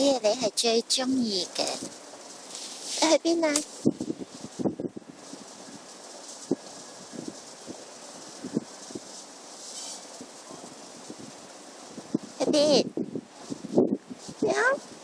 你个系最中意嘅。你去边啊？去边？你好。